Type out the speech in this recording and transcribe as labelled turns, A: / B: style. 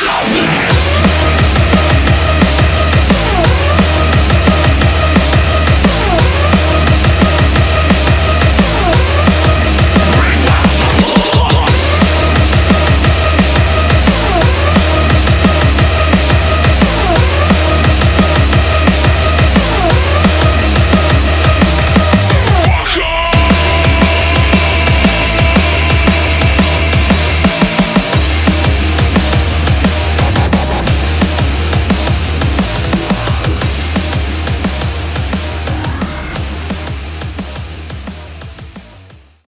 A: Show!